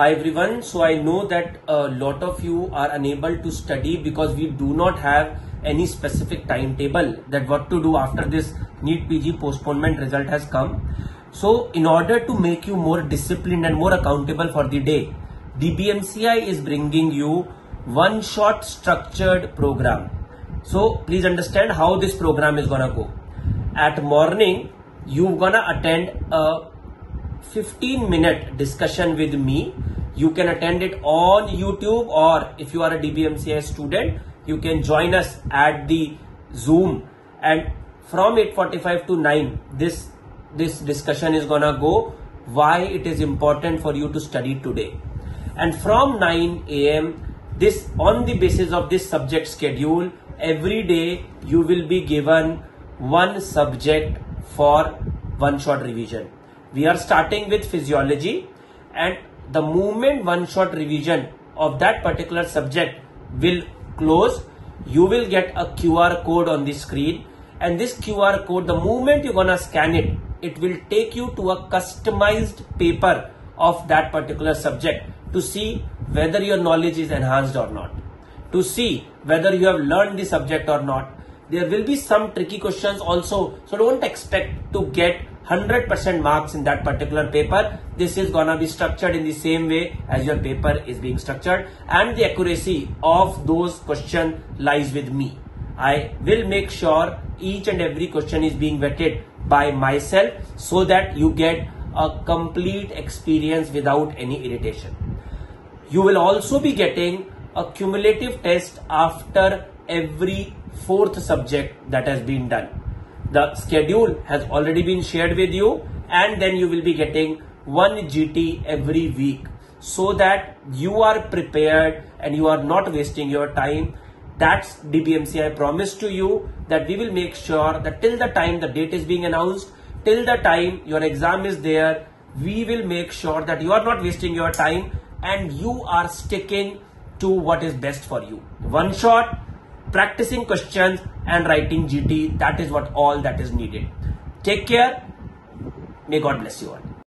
Hi everyone. So I know that a lot of you are unable to study because we do not have any specific timetable that what to do after this NEET PG postponement result has come. So in order to make you more disciplined and more accountable for the day, DBMCI is bringing you one shot structured program. So please understand how this program is gonna go. At morning, you're gonna attend a 15 minute discussion with me. You can attend it on YouTube or if you are a DBMCI student, you can join us at the Zoom and from 8.45 to 9, this, this discussion is gonna go why it is important for you to study today. And from 9 a.m., this on the basis of this subject schedule, every day you will be given one subject for one shot revision we are starting with physiology and the moment one shot revision of that particular subject will close you will get a QR code on the screen. And this QR code the moment you're gonna scan it it will take you to a customized paper of that particular subject to see whether your knowledge is enhanced or not to see whether you have learned the subject or not. There will be some tricky questions also so don't expect to get 100% marks in that particular paper. This is gonna be structured in the same way as your paper is being structured and the accuracy of those question lies with me. I will make sure each and every question is being vetted by myself so that you get a complete experience without any irritation. You will also be getting a cumulative test after every fourth subject that has been done the schedule has already been shared with you and then you will be getting one GT every week so that you are prepared and you are not wasting your time. That's DBMC. I promise to you that we will make sure that till the time the date is being announced, till the time your exam is there, we will make sure that you are not wasting your time and you are sticking to what is best for you. One shot, practicing questions and writing GT. That is what all that is needed. Take care. May God bless you all.